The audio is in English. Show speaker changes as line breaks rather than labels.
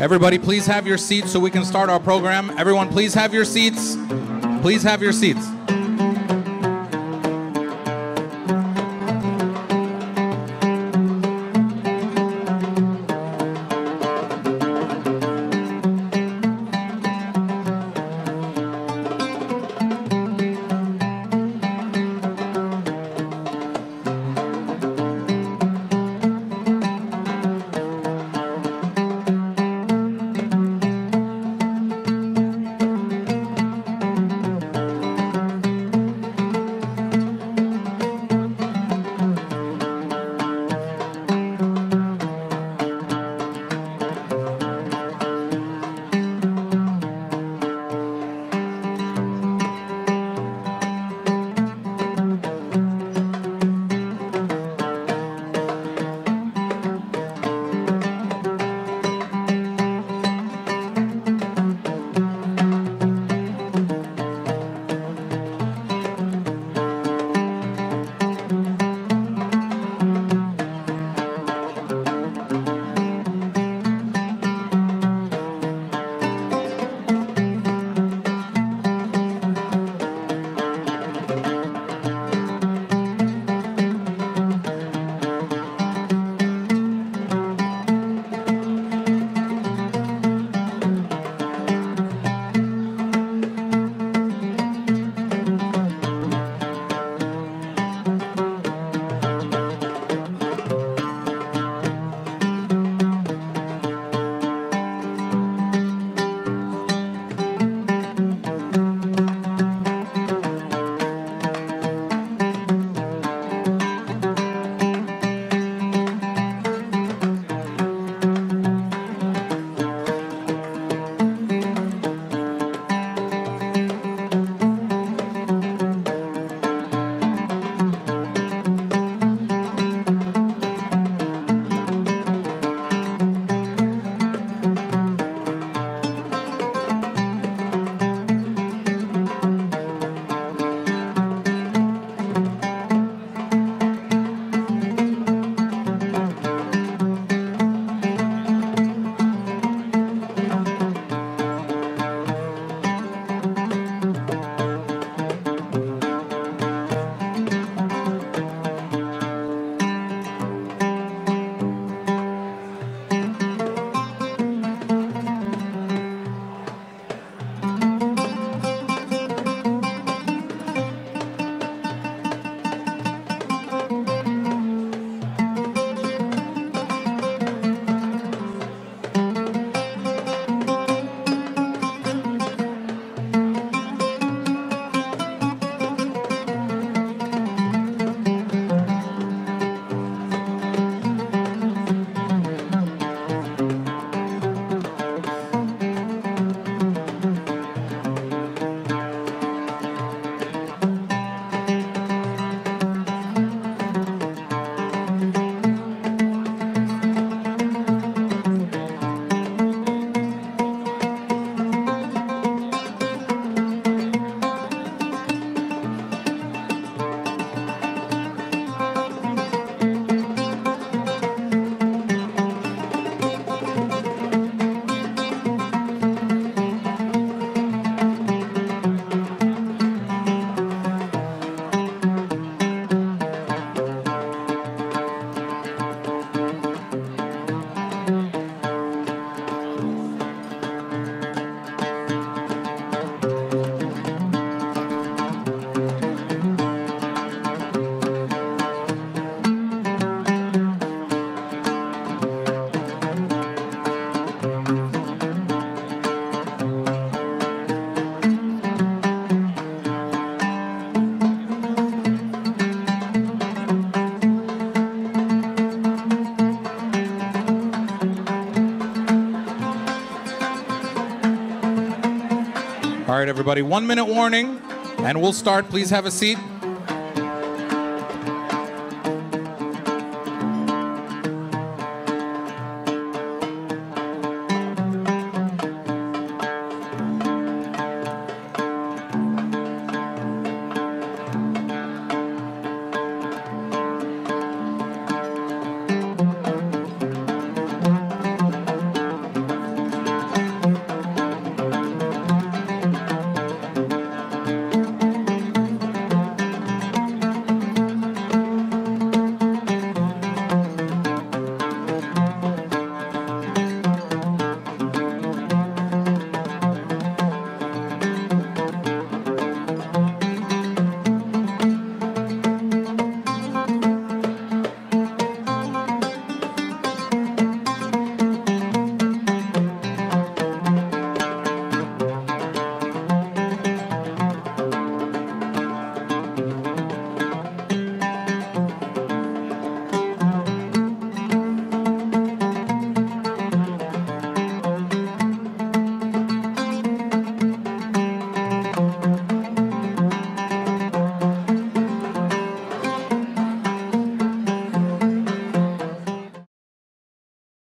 Everybody, please have your seats so we can start our program. Everyone, please have your seats. Please have your seats. All right, everybody, one minute warning, and we'll start. Please have a seat.